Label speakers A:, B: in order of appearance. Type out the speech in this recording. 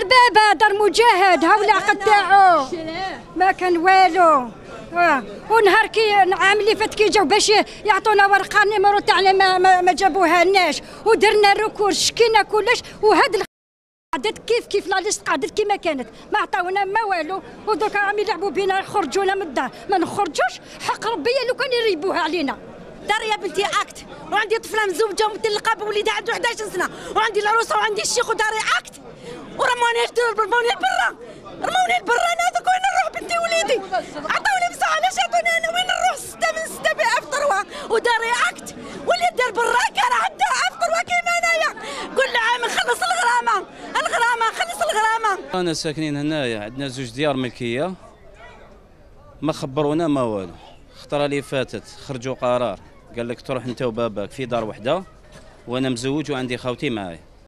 A: دار بابا دار مجاهد ها العقد تاعو. ما كان والو. آه. ونهار كي العام اللي فات كي جاو باش يعطونا ورقة ال numéro تاعنا ما, ما, ما جابوها لناش. ودرنا ال recours شكينا كلش وهاد قعدت كيف كيف la liste قعدت كيما كانت. ما عطاونا ما والو. ودوك راهم يلعبوا بينا يخرجونا من الدار. ما نخرجوش حق ربي لو كان يريبوها علينا.
B: دار يا بنتي أكت. وعندي طفلة مزوجة ومطلقه بوليدها عنده 11 سنة. وعندي العروسة وعندي الشيخ وداري أكت. ورموني رموني لبرا رموني لبرا أنا هذوك وين نروح بنتي وليدي عطوني مساحة علاش عطوني أنا وين نروح؟ ستة من ستة بافطروا وداري أكت. واللي دار برا كان عندها افطروا كيما انايا كل عام نخلص الغرامة. الغرامة خلص الغرامة.
C: أنا ساكنين هنايا عندنا زوج ديار ملكية. ما خبرونا ما والو. الخطره اللي فاتت. خرجوا قرار. قال لك تروح انت وباباك في دار وحدة. وأنا مزوج وعندي خاوتي معايا